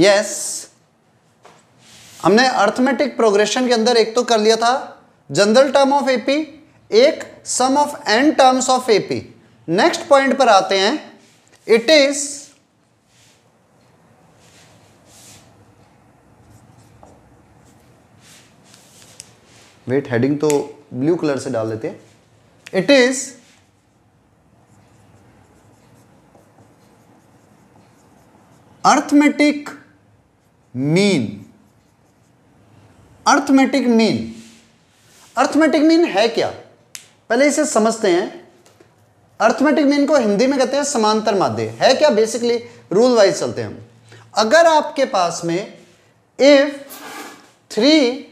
Yes हमने arithmetic progression के अंदर एक तो कर लिया था जनरल टर्म ऑफ़ एपी एक sum of n terms of AP next point पर आते हैं. इट इज़ वेट हेडिंग तो ब्लू कलर से डाल देते हैं. It is arithmetic mean arithmetic mean arithmetic mean है क्या? पहले इसे समझते हैं। अर्थमेटिक मीन को हिंदी में कहते हैं समांतर माध्य। है क्या बेसिकली रूल वाइज चलते हैं हम। अगर आपके पास में इफ़ थ्री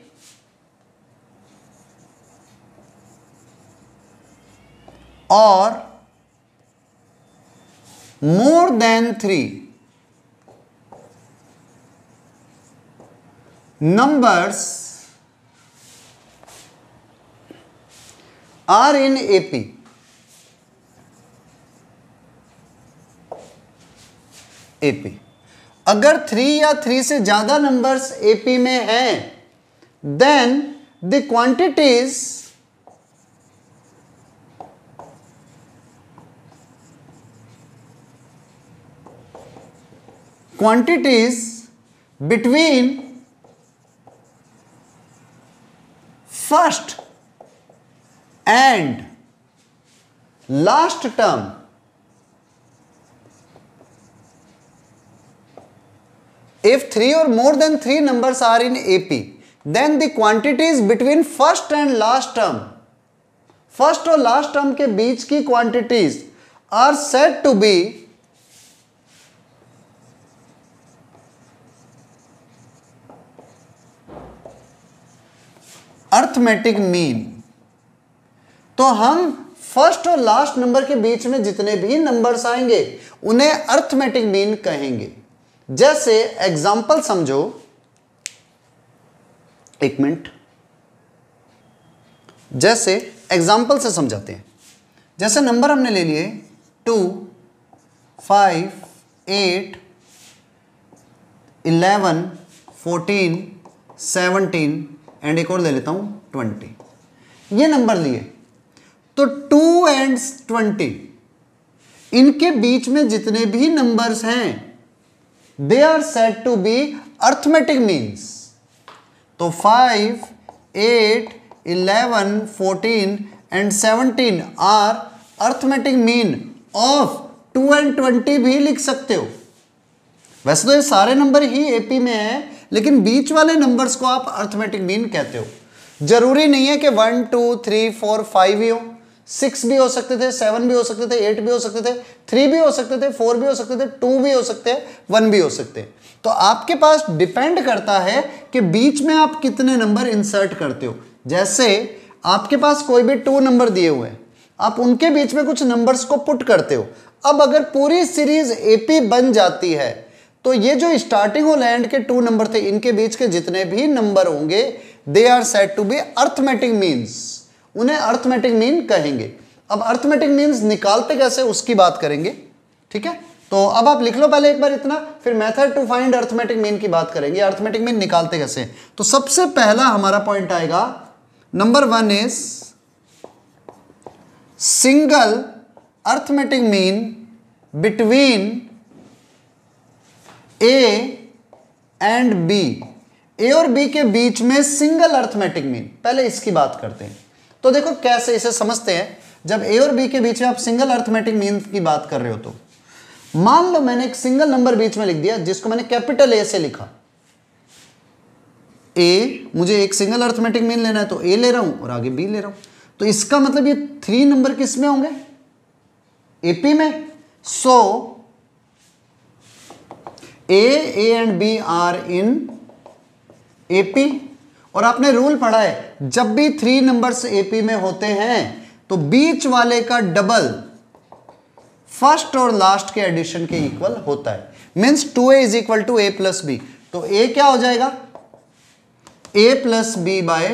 और more than three numbers are in AP. AP अगर थ्री या थ्री से ज़्यादा नंबर्स एपी में हैं then the quantities quantities between first and last term if three or more than three numbers are in AP then the quantities between first and last term first और last term के बीच की quantities are said to be arithmetic mean तो हम first और last number के बीच में जितने भी नंबर्स आएँगे, उन्हें अर्थमेटिक मीन कहेंगे। जैसे एग्ज़ाम्पल समझो। एक मिनट। जैसे एग्ज़ाम्पल से समझाते हैं। जैसे नंबर हमने ले लिए two five eight eleven fourteen seventeen and एक और ले लेता हूँ ट्वेंटी ये नंबर लिए. तो टू एंड ट्वेंटी इनके बीच में जितने भी नंबर्स हैं they are said to be arithmetic means तो five eight eleven fourteen and seventeen are arithmetic mean of two and twenty भी लिख सकते हो. वैसे तो ये सारे नंबर ही एपी में है लेकिन बीच वाले नंबर्स को आप अर्थमेटिक मीन कहते हो। ज़रूरी नहीं है कि one two three four five ही हो। सिक्स भी हो सकते थे सेवन भी हो सकते थे एट भी हो सकते थे थ्री भी हो सकते थे फोर भी हो सकते थे टू भी हो सकते हैं वन भी हो सकते। हैं तो आपके पास डिपेंड करता है कि बीच में आप कितने नंबर इंसर्ट करते हो। जैसे आपके पास कोई भी टू नंबर दिए हुए आप उनके बीच में कुछ नंबर्स को पुट करते हो। अब अगर पूरी सीरीज़ एपी बन जाती है तो ये जो स्टार्टिंग और लैंड के टू नंबर थे, इनके बीच के जितने भी नंबर होंगे they are said to be arithmetic means उन्हें अर्थमेटिक मीन कहेंगे। अब अर्थमेटिक मीन्स निकालते कैसे, उसकी बात करेंगे। ठीक है? तो अब आप लिख लो पहले एक बार इतना, फिर method to find arithmetic mean की बात करेंगे। अर्थमेटिक मीन निकालते कैसे? तो सबसे पहला हमारा पॉइंट आएगा। Number one is single arithmetic mean between A and B A और बी के बीच में सिंगल अर्थमेटिक मीन पहले इसकी बात करते हैं। तो देखो कैसे इसे समझते हैं। जब ए और बी के बीच में आप सिंगल अर्थमेटिक मीन की बात कर रहे हो तो। मान लो मैंने एक सिंगल नंबर बीच में लिख दिया, जिसको मैंने कैपिटल ए से लिखा। ए मुझे एक सिंगल अर्थमेटिक मीन लेना है तो ए ले रहा हूँ और आगे बी ले रहा हूँ। तो इसका मतलब ये थ्री नंबर किसमें होंगे? एपी में। So A A and B are in AP और आपने रूल पढ़ा है, जब भी थ्री नंबर्स एपी में होते हैं तो बीच वाले का डबल फ़र्स्ट और लास्ट के एडिशन के इक्वल होता है। Means two A is equal to A plus B तो ए क्या हो जाएगा? ए प्लस बी बाय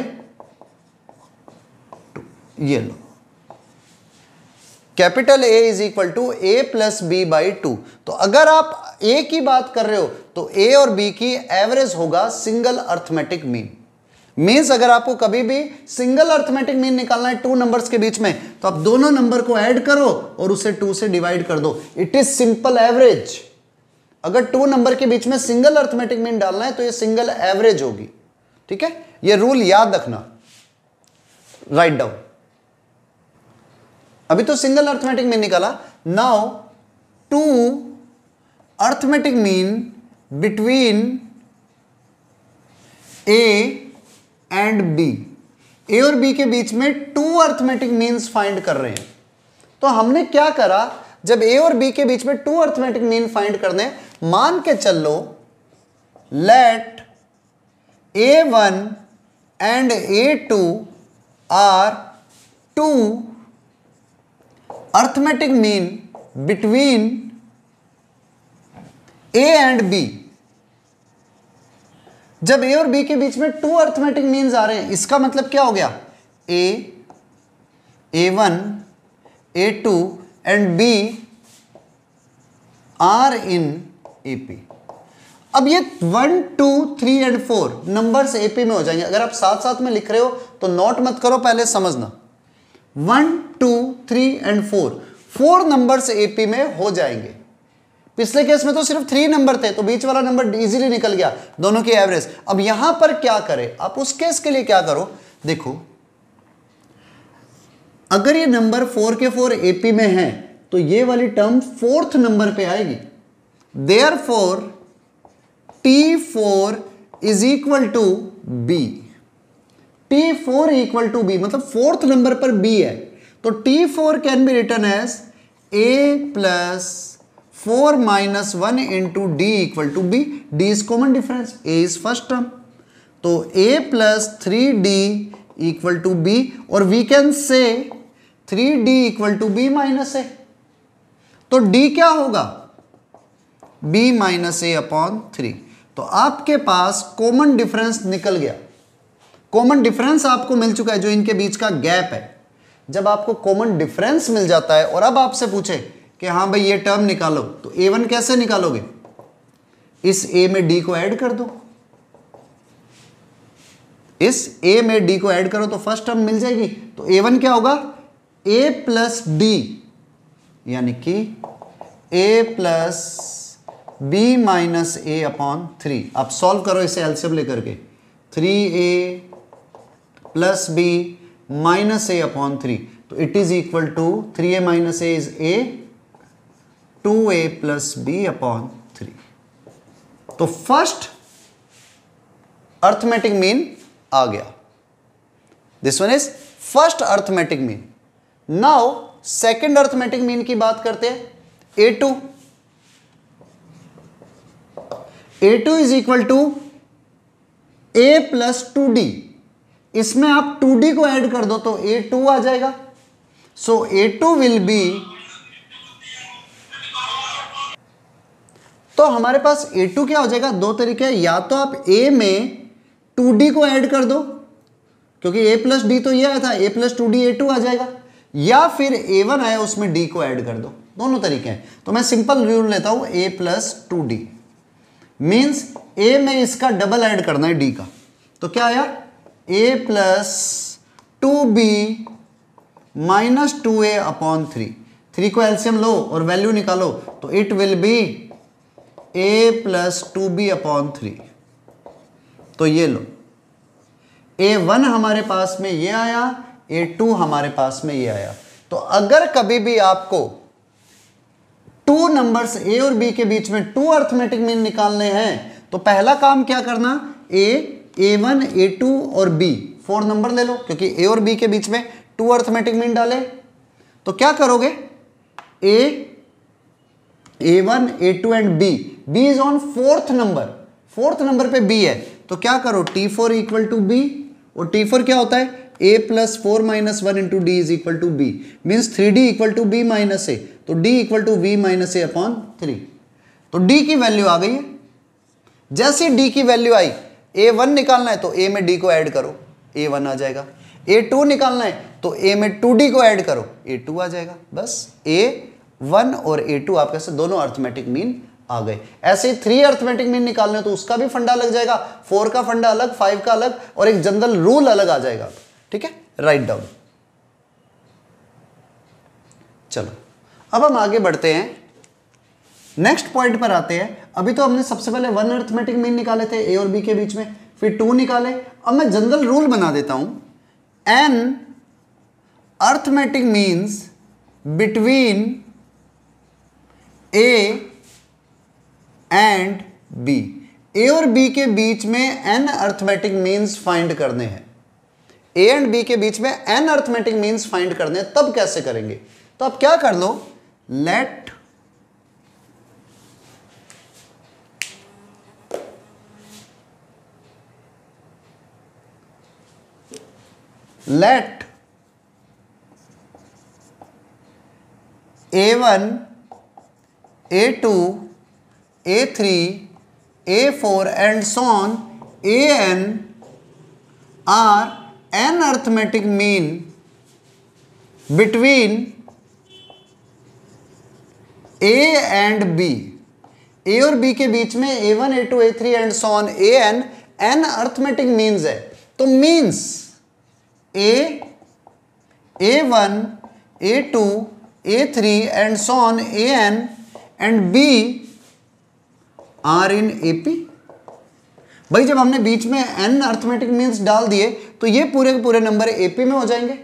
ये लो। Capital A is equal to A plus B by two तो अगर आप ए की बात कर रहे हो तो ए और बी की एवरेज होगा सिंगल अर्थमेटिक मीन मीन्स अगर आपको कभी भी सिंगल अर्थमेटिक मीन निकालना है टू नंबर्स के बीच में तो आप दोनों नंबर को ऐड करो और उसे टू से डिवाइड कर दो. इट इज़ सिंपल एवरेज अगर टू नंबर के बीच में सिंगल अर्थमेटिक मीन डालना है तो ये सिंगल एवरेज होगी. ठीक है? ये रूल याद रखना. राइट डाउन अभी तो सिंगल अर्थमेटिक मीन निकाला. Now two arithmetic mean between A and B A और बी के बीच में टू अर्थमेटिक मीन्स फाइंड कर रहे हैं। तो हमने क्या करा? जब ए और बी के बीच में टू अर्थमेटिक मीन फाइंड करने मान के चल लो let A one and A two are two arithmetic mean between A and B जब ए और बी के बीच में टू अर्थमेटिक मीन्स आ रहे हैं, इसका मतलब क्या हो गया? A A one A two and B are in AP अब ये one two three and four numbers AP में हो जाएँगे। अगर आप साथ साथ में लिख रहे हो तो नोट मत करो, पहले समझना। One two three and four four numbers AP में हो जाएँगे। पिछले केस में तो सिर्फ़ थ्री नंबर थे तो बीच वाला नंबर इजीली निकल गया, दोनों की एवरेज अब यहाँ पर क्या करें? आप उस केस के लिए क्या करो? देखो, अगर ये नंबर फोर के फोर एपी में है तो ये वाली टर्म फोर्थ नंबर पे आएगी। Therefore T four is equal to B T four equal to B मतलब फोर्थ नंबर पर बी है। तो T four can be written as A plus four minus one into D equal to B, D is common difference, A is first term. तो A plus three D equal to B, और we can say three D equal to B minus A. तो D क्या होगा? B minus A upon three. तो आपके पास common difference निकल गया। कॉमन डिफरेंस आपको मिल चुका है, जो इनके बीच का गैप है। जब आपको कॉमन डिफरेंस मिल जाता है, और अब आपसे पूछे कि हाँ भाई, ये टर्म निकालो। तो ए वन कैसे निकालोगे? इस ए में डी को ऐड कर दो। इस ए में डी को ऐड करो तो फ़र्स्ट टर्म मिल जाएगी। तो ए वन क्या होगा? ए प्लस डी यानी कि A plus B minus A upon three आप सॉल्व करो इसे एल्सियम लेकर के। Three A plus B minus A upon three तो it is equal to three A minus A is A two A plus B upon three. तो first arithmetic mean आ गया। This one is first arithmetic mean now second arithmetic mean की बात करते हैं। A two A two is equal to A plus two D इसमें आप two D को ऐड कर दो तो ए टू आ जाएगा। So A two will be तो हमारे पास ए टू क्या हो जाएगा? दो तरीके हैं। या तो आप ए में टू डी को ऐड कर दो, क्योंकि ए प्लस डी तो ये आया था A plus two D A two आ जाएगा। या फिर ए वन आया, उसमें डी को ऐड कर दो। दोनों तरीके हैं। तो मैं सिंपल रूल लेता हूँ A plus two D means A में इसका डबल ऐड करना है डी का। तो क्या आया? A plus two B minus two A upon three three को एल्सियम लो और वैल्यू निकालो तो it will be A plus two B upon three तो ये लो। ए वन हमारे पास में ये आया ए टू हमारे पास में ये आया। तो अगर कभी भी आपको टू नंबर्स ए और बी के बीच में टू अर्थमेटिक मीन निकालने हैं तो पहला काम क्या करना? A A one A two और बी फोर नंबर ले लो, क्योंकि ए और बी के बीच में टू अर्थमेटिक मीन डाले। तो क्या करोगे? A A one A two and B B is on fourth number fourth number पे बी है. तो क्या करो? T four equal to B और टी फोर क्या होता है? A plus four minus one into D is equal to B means three D equal to B minus A तो D equal to B minus A upon three तो D की value आ गई है. जैसे डी की वैल्यू आई A one निकालना है तो ए में डी को ऐड करो. ए वन आ जाएगा. ए टू निकालना है तो ए में टू डी को ऐड करो. ए टू आ जाएगा. बस ए वन और ए टू आपके से दोनों अर्थमेटिक मीन आ गए। ऐसे ही थ्री अर्थमेटिक मीन निकालने तो उसका भी फंडा लग जाएगा फोर का फंडा अलग फाइव का अलग और एक जनरल रूल अलग आ जाएगा। ठीक है? राइट डाउन चलो, अब हम आगे बढ़ते हैं। नेक्स्ट पॉइंट पर आते हैं। अभी तो हमने सबसे पहले वन अर्थमेटिक मीन निकाले थे ए और बी के बीच में, फिर टू निकाले। अब मैं जनरल रूल बना देता हूँ। N arithmetic means between A and B A और बी के बीच में एन अर्थमेटिक मीन्स फाइंड करने हैं। ए एंड बी के बीच में एन अर्थमेटिक मीन्स फाइंड करने हैं, तब कैसे करेंगे? तो आप क्या कर लो? Let let a1 A two A three A four and so on A n are n arithmetic mean between A and B A और बी के बीच में A one A two A three and so on A n n arithmetic mean है. तो means A A one A two A three and so on A n and B are in AP. भाई, जब हमने बीच में n arithmetic means डाल दिए तो ये पूरे के पूरे नंबर एपी में हो जाएँगे।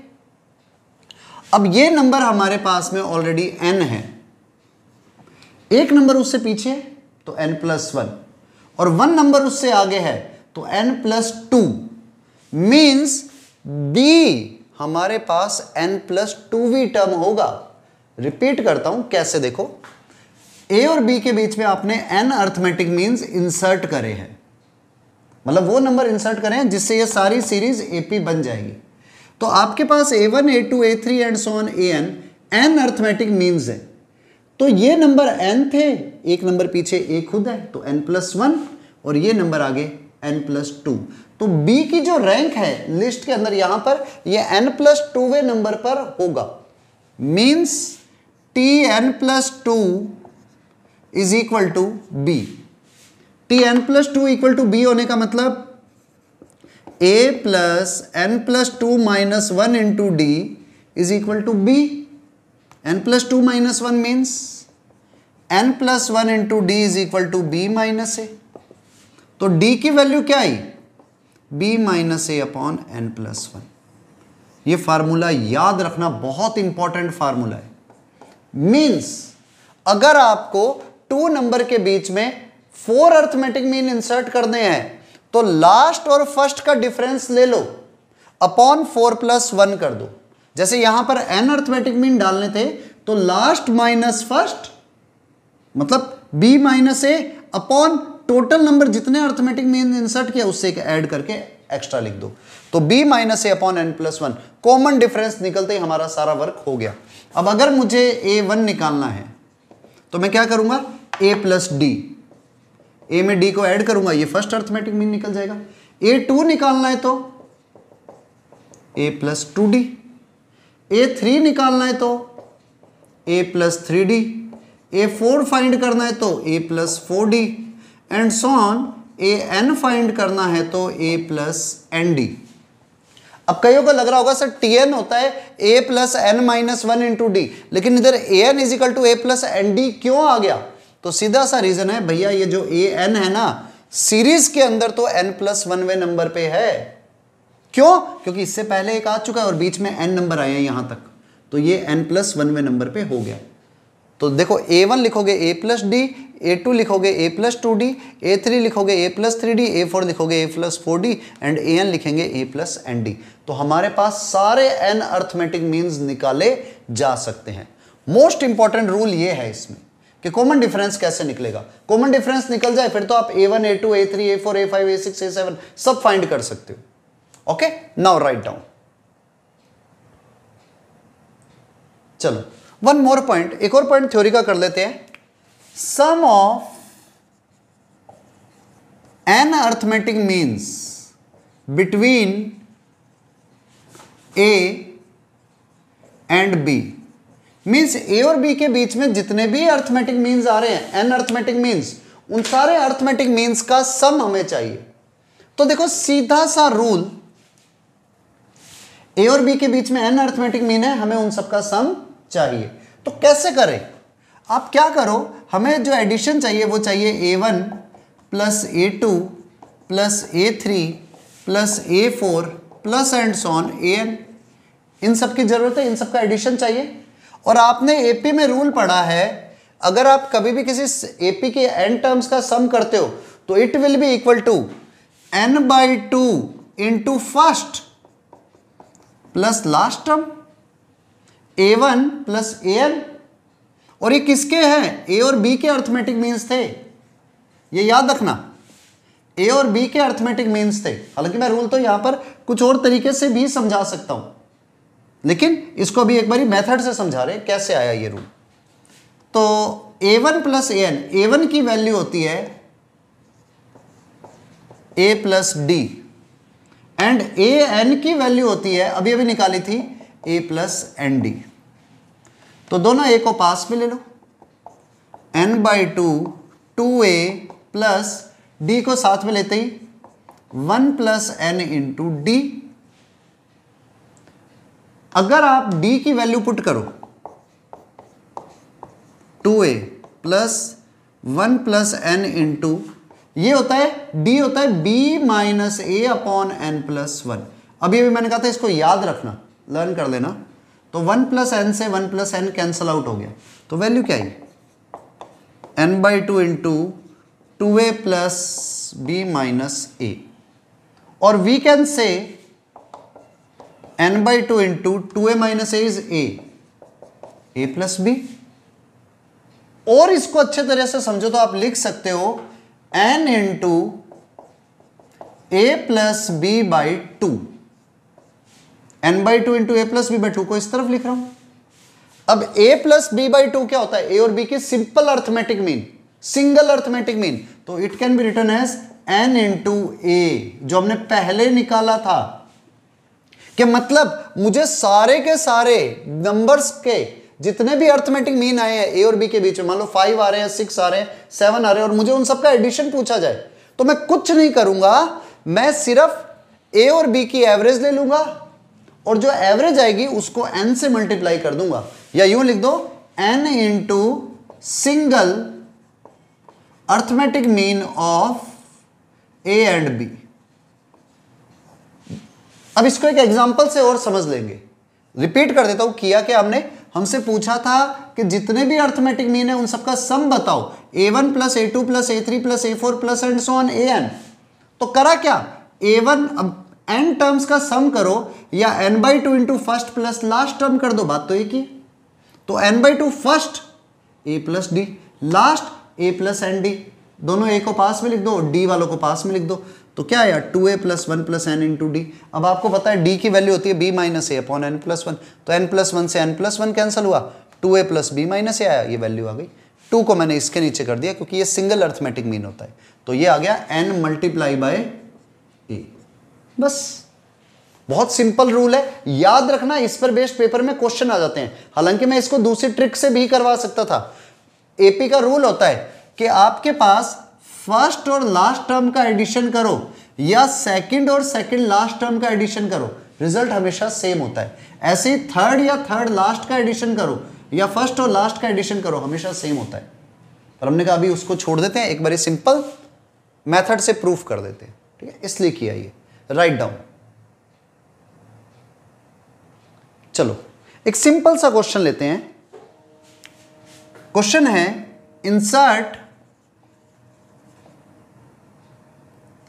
अब ये नंबर हमारे पास में ऑलरेडी एन है। एक नंबर उससे पीछे तो एन प्लस वन और वन नंबर उससे आगे है तो n plus two means B हमारे पास एन प्लस टू वी टर्म होगा। रिपीट करता हूँ, कैसे देखो? ए और बी के बीच में आपने n अर्थमेटिक मीन्स इंसर्ट करे हैं। मतलब वो नंबर इंसर्ट करें जिससे ये सारी सीरीज़ एपी बन जाएगी। तो आपके पास A one A two A three and so on A n n arithmetic means है। तो ये नंबर एन थे, एक नंबर पीछे ए खुद है तो एन प्लस वन और ये नंबर आगे एन प्लस टू तो बी की जो रैंक है लिस्ट के अंदर यहाँ पर ये एन प्लस टू वे नंबर पर होगा। Means T n plus two is equal to B T n plus two equal to B होने का मतलब A plus n plus two minus one into D is equal to B n plus two minus one means n plus one into D is equal to B minus A तो d की value क्या आई? B minus A upon n plus one ये formula याद रखना बहुत important formula है। Means अगर आपको टू नंबर के बीच में फोर अर्थमेटिक मीन इंसर्ट करने हैं। तो लास्ट और फ़र्स्ट का डिफरेंस ले लो। अपॉन फोर प्लस वन कर दो। जैसे यहाँ पर एन अर्थमेटिक मीन डालने थे तो लास्ट माइनस फ़र्स्ट मतलब B minus A upon total number जितने अर्थमेटिक मीन इंसर्ट किया उससे ऐड करके एक्स्ट्रा लिख दो। तो b minus A upon n plus one common difference निकलते ही हमारा सारा वर्क हो गया। अब अगर मुझे ए वन निकालना है तो मैं क्या करूँगा? A प्लस डी ए में डी को ऐड करूँगा, ये फ़र्स्ट अर्थमेटिक मीन निकल जाएगा। ए टू निकालना है तो? A plus two D A three निकालना है तो? A plus three D A four find करना है तो? A plus four D and so on A n find करना है तो? ए प्लस एन डी अब कईयों को लग रहा होगा, सर टी एन होता है A plus n minus one into D लेकिन इधर A n equal to A plus n D क्यों आ गया? तो सीधा सा रीजन है, भैया ये जो ए एन है ना सीरीज़ के अंदर तो एन प्लस वन वे नंबर पे है। क्यों? क्योंकि इससे पहले एक आ चुका है और बीच में एन नंबर आए हैं यहाँ तक। तो ये एन प्लस वन वे नंबर पे हो गया। तो देखो ए वन लिखोगे A plus D A two लिखोगे A plus two D A three लिखोगे A plus three D A four लिखोगे A plus four D and A n लिखेंगे ए प्लस एन डी तो हमारे पास सारे एन अर्थमेटिक मीन्स निकाले जा सकते हैं। मोस्ट इंपॉर्टेंट रूल ये है इसमें। कि कॉमन डिफरेंस कैसे निकलेगा? कॉमन डिफरेंस निकल जाए, फिर तो आप A one A two A three A four A five A six A seven सब फाइंड कर सकते हो। ओके नाउ राइट डाउन चलो वन मोर पॉइंट एक और पॉइंट थ्योरी का कर लेते हैं। Sum of n arithmetic means between A and B means A और बी के बीच में जितने भी अर्थमेटिक मीन्स आ रहे हैं एन अर्थमेटिक मीन्स उन सारे अर्थमेटिक मीन्स का सम हमें चाहिए। तो देखो, सीधा सा रूल ए और बी के बीच में एन अर्थमेटिक मीन है, हमें उन सबका सम चाहिए। तो कैसे करें? आप क्या करो, हमें जो एडिशन चाहिए वो चाहिए a one plus a two plus a three plus a four plus and so on a n इन सब की ज़रूरत है, इन सब का एडिशन चाहिए। और आपने एपी में रूल पढ़ा है, अगर आप कभी भी किसी एपी के एन टर्म्स का सम करते हो तो it will be equal to n by two into first plus last term a one plus a n और ये किसके हैं? ए और बी के अर्थमेटिक मीन्स थे। ये याद रखना। ए और बी के अर्थमेटिक मीन्स थे। हालाँकि मैं रूल तो यहाँ पर कुछ और तरीके से भी समझा सकता हूँ। लेकिन इसको अभी एक बारी मेथड से समझा रहे कैसे आया ये रूल तो a one plus a n a one की वैल्यू होती है a plus d and a n की वैल्यू होती है, अभी अभी निकाली थी ए प्लस एन डी तो दोनों ए को पास में ले लो। N by two two a plus d को साथ में लेते ही one plus n into d अगर आप डी की वैल्यू पुट करो two a plus one plus n into ये होता है डी होता है b minus a upon n plus one अभी अभी मैंने कहा था इसको याद रखना लर्न कर लेना। तो वन प्लस एन से one plus n cancel out हो गया। तो वैल्यू क्या आई n by two into two a plus b minus a और we can say n by two into two a minus a is a a plus b और इसको अच्छे तरह से समझो तो आप लिख सकते हो n into a plus b by two n by two into a plus b by two को इस तरफ़ लिख रहा हूँ। अब a plus b by two क्या होता है? ए और बी की simple arithmetic mean single arithmetic mean तो it can be written as n into a जो हमने पहले निकाला था। कि मतलब मुझे सारे के सारे नंबर्स के जितने भी अर्थमेटिक मीन आए हैं ए और बी के बीच में, मान लो फाइव आ रहे हैं सिक्स आ रहे हैं सेवन आ रहे हैं, और मुझे उन सबका एडिशन पूछा जाए तो मैं कुछ नहीं करूँगा। मैं सिर्फ़ ए और बी की एवरेज ले लूँगा, और जो एवरेज आएगी, उसको एन से मल्टीप्लाई कर दूँगा। या यूँ लिख दो n into single arithmetic mean of a and b अब इसको एक एग्ज़ाम्पल से और समझ लेंगे। रिपीट कर देता हूँ, किया क्या हमने? हमसे पूछा था कि जितने भी अर्थमेटिक मीन है, उन सबका सम बताओ। A one plus a two plus a three plus a four plus and so on a n तो करा क्या? ए वन अब एन टर्म्स का सम करो, या n by two into first plus last term कर दो, बात तो एक ही तो n by two first a plus d last a plus n d दोनों ए को पास में लिख दो डी वालों को पास में लिख दो। तो क्या आया two a plus one plus n into d अब आपको पता है डी की वैल्यू होती है b minus a upon n plus one तो एन प्लस वन से एन प्लस वन कैंसिल हुआ। Two a plus b minus a आया, ये वैल्यू आ गई। टू को मैंने इसके नीचे कर दिया क्योंकि ये सिंगल अर्थमेटिक मीन होता है। तो ये आ गया एन मल्टीप्लाई बाय ए बस। बहुत सिंपल रूल है। याद रखना, इस पर बेस्ड पेपर में क्वेश्चन आ जाते हैं। हालाँकि मैं इसको दूसरी ट्रिक से भी करवा सकता था। एपी का रूल होता है कि आपके पास फ़र्स्ट और लास्ट टर्म का एडिशन करो या सेकंड और सेकंड लास्ट टर्म का एडिशन करो। रिज़ल्ट हमेशा सेम होता है। ऐसे ही थर्ड या थर्ड लास्ट का एडिशन करो या फ़र्स्ट और लास्ट का एडिशन करो, हमेशा सेम होता है। पर हमने कहा अभी उसको छोड़ देते हैं, एक बार सिंपल मेथड से प्रूफ कर देते हैं, ठीक है? इसलिए किया ये। Right down. चलो, एक सिंपल सा क्वेश्चन लेते हैं। क्वेश्चन है insert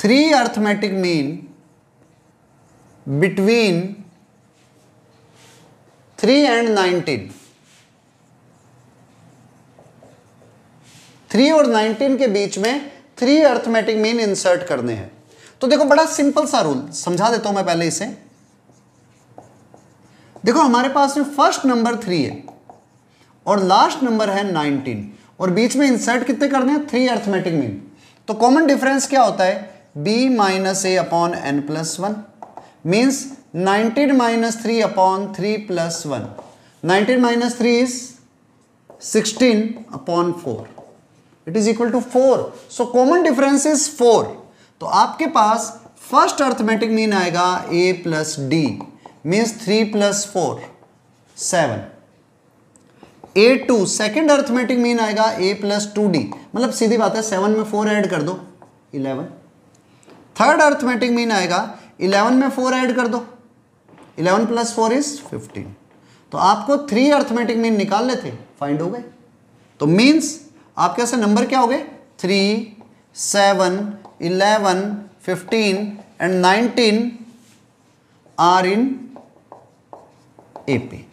three arithmetic mean between three and nineteen three और नाइनटीन के बीच में थ्री अर्थमेटिक मीन इंसर्ट करने हैं। तो देखो, बड़ा सिंपल सा रूल समझा देता हूँ मैं पहले इसे। देखो, हमारे पास में फ़र्स्ट नंबर थ्री है और लास्ट नंबर है नाइनटीन और बीच में इंसर्ट कितने करने हैं? थ्री अर्थमेटिक मीन तो कॉमन डिफरेंस क्या होता है? B minus a upon n plus one means nineteen minus three upon three plus one 19 minus three is 16 upon four it is equal to four so common difference is four तो आपके पास first arithmetic mean आएगा a plus d means three plus four seven a two second arithmetic mean आएगा ए plus two D मतलब सीधी बात है seven में four add कर दो इलेवन थर्ड अर्थमेटिक मीन आएगा इलेवन में फोर ऐड कर दो। Eleven plus four is fifteen तो आपको थ्री अर्थमेटिक मीन निकालने थे फाइंड हो गए। तो मीन्स आपके ऐसे नंबर क्या हो गए? Three seven eleven fifteen and nineteen are in AP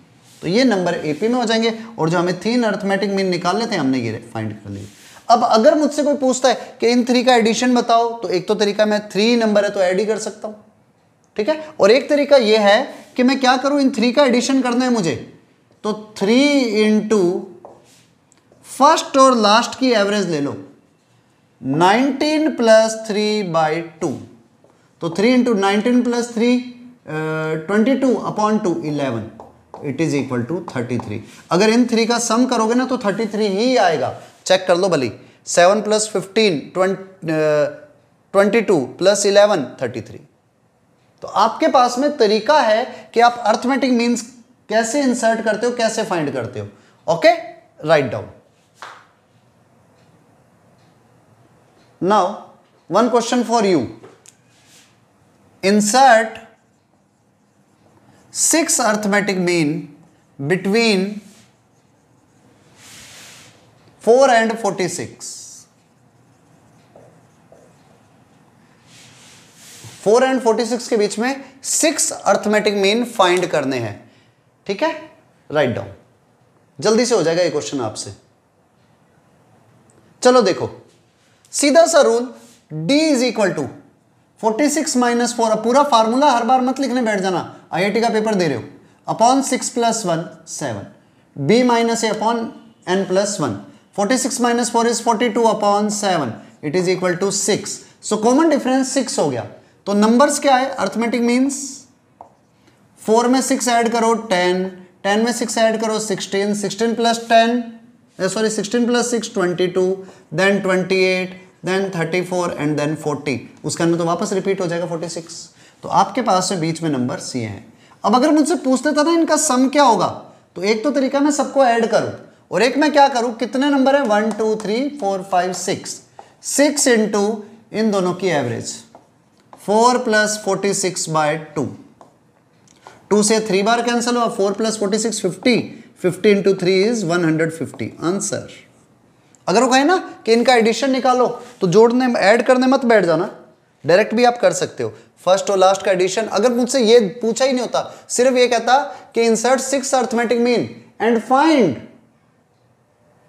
तो ये नंबर एपी में हो जाएँगे और जो हमें तीन अर्थमेटिक मीन निकालने थे हमने ये फाइंड कर लिए अब अगर मुझसे कोई पूछता है कि इन थ्री का एडिशन बताओ तो एक तो तरीका मैं थ्री नंबर है तो ऐड ही कर सकता हूँ। ठीक है? और एक तरीका यह है कि मैं क्या करूँ, इन थ्री का एडिशन करना है मुझे। तो थ्री इंटू फ़र्स्ट और लास्ट की एवरेज ले लो। 19 प्लस थ्री बाई टू तो three into nineteen plus three twenty two upon two eleven it is equal to thirty three अगर इन थ्री का सम करोगे ना तो थर्टी थ्री ही आएगा। चेक कर लो भली। Seven plus fifteen twenty two plus eleven thirty three तो आपके पास में तरीका है कि आप अर्थमेटिक मीन्स कैसे इंसर्ट करते हो, कैसे फाइंड करते हो। Okay right down now one question for you insert six arithmetic mean between 4 and 46 4 and 46 के बीच में सिक्स अर्थमेटिक मीन फाइंड करने हैं। ठीक है? Right down. जल्दी से हो जाएगा ये क्वेश्चन आपसे। चलो देखो। सीधा सा rule, d is equal to 46 six minus four पूरा फार्मूला हर बार मत लिखने, बैठ जाना। आईआईटी का पेपर दे रहे हो। Upon six plus one seven b minus a upon n plus one forty six minus four is forty two upon seven it is equal to six so common difference six हो गया. तो numbers क्या है? Arithmetic means four में six add करो ten ten में six add करो sixteen sixteen plus ten sorry sixteen plus six twenty two then twenty eight then thirty four and then forty उसके अंदर तो वापस रिपीट हो जाएगा फोर्टी सिक्स तो आपके पास से बीच में नंबर सी है. अब अगर मुझसे पूछ था ना इनका सम क्या होगा? तो एक तो तरीका मैं सबको ऐड करूँ. और एक मैं क्या करूँ? कितने नंबर है? One two three four five six six into इन दोनों की average four plus forty six by two two से थ्री बार कैंसिल हुआ। Four plus forty six fifty fifty into three is one hundred fifty answer अगर वो कहे ना कि इनका एडिशन निकालो तो जोड़ने ऐड करने मत बैठ जाना। डायरेक्ट भी आप कर सकते हो। फ़र्स्ट और लास्ट का एडिशन अगर मुझसे ये पूछा ही नहीं होता, सिर्फ़ ये कहता कि insert six arithmetic mean and find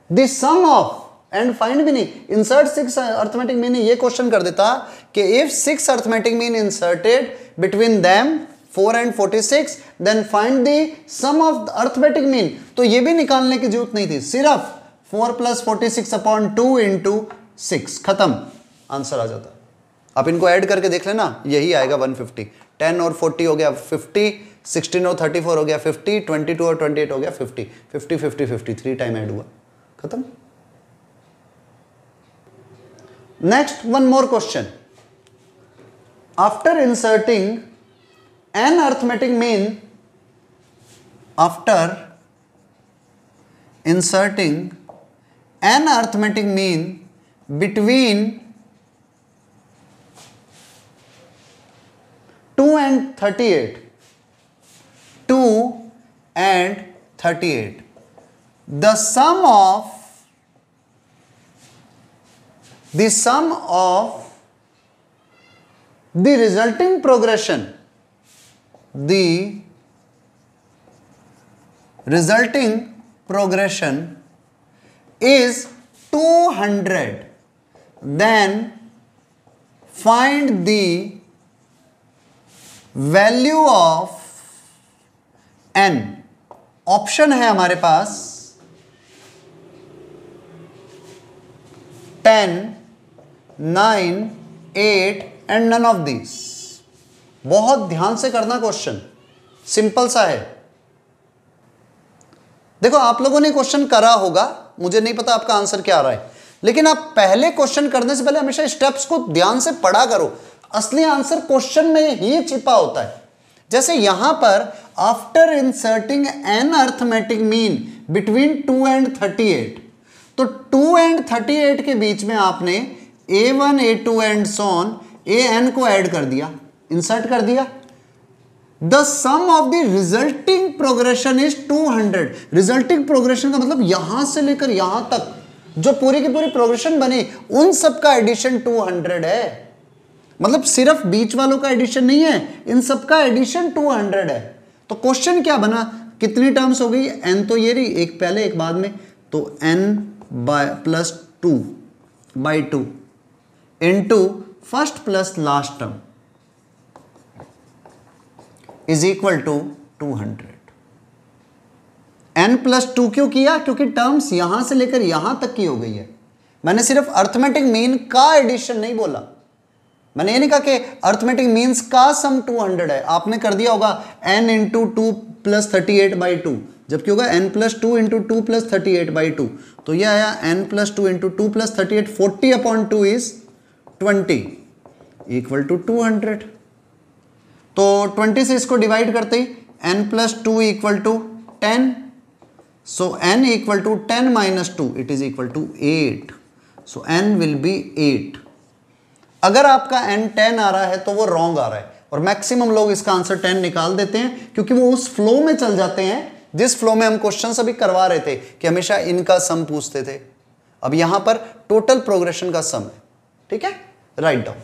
the sum of and find नहीं इंसर्ट सिक्स अर्थमेटिक मीन ये क्वेश्चन कर देता कि if six arithmetic mean inserted between them four and forty six then find the sum of arithmetic mean तो ये भी निकालने की ज़रूरत नहीं थी। सिर्फ़ four plus forty six upon two into six खत्म। आंसर आ जाता। आप इनको ऐड करके देख लेना। यही आएगा 150 10 और 40 हो गया 50 16 और 34 हो गया 50 22 और 28 हो गया 50 50 50 50 थ्री टाइम ऐड हुआ। खत्म next one more question after inserting n arithmetic mean after inserting n arithmetic mean between 2 and 38 2 and 38 the sum of the sum of the resulting progression the resulting progression is 200 then find the value of N option है हमारे पास ten nine eight and none of this बहुत ध्यान से करना question simple सा है. देखो, आप लोगों ने क्वेश्चन करा होगा. मुझे नहीं पता आपका आंसर क्या आ रहा है. लेकिन आप पहले क्वेश्चन करने से पहले हमेशा स्टेप्स को ध्यान से पढ़ा करो. असली आंसर क्वेश्चन में ही छिपा होता है. जैसे यहाँ पर after inserting n arithmetic mean between two and thirty eight तो टू एंड थर्टी एट के बीच में आपने a one, a two and so on a n को ऐड कर दिया इंसर्ट कर दिया। The sum of the resulting progression is 200 resulting progression का मतलब यहाँ से लेकर यहाँ तक, जो पूरी की पूरी प्रोग्रेशन बनी, उन सब का एडिशन 200 है। मतलब सिर्फ़ बीच वालों का एडिशन नहीं है, इन सब का एडिशन 200 है। तो क्वेश्चन क्या बना? कितनी टर्म्स हो गई? एन तो ये रही, एक पहले, एक बाद में। तो n by plus two by two into first plus last term is equal to two hundred n plus two क्यों किया? क्योंकि टर्म्स यहाँ से लेकर यहाँ तक की हो गई है। मैंने सिर्फ़ अर्थमेटिक मीन का एडिशन नहीं बोला। मैंने ये नहीं कहा कि अर्थमेटिक मीन्स का सम 200 है। आपने कर दिया होगा n into two plus thirty eight by two जबकि होगा n plus two into two plus thirty eight by two तो ये आया n plus two into two plus thirty eight forty upon two is twenty equal to two hundred तो 20 से इसको divide करते ही, n plus two equal to ten so n equal to ten minus two it is equal to eight so n will be eight अगर आपका n ten आ रहा है तो वो रॉन्ग आ रहा है। और मैक्सिमम लोग इसका आंसर टेन निकाल देते हैं, क्योंकि वो उस फ्लो में चल जाते हैं जिस फ्लो में हम क्वेश्चन अभी करवा रहे थे कि हमेशा इनका सम पूछते थे। अब यहाँ पर टोटल प्रोग्रेशन का सम है। ठीक है? Right down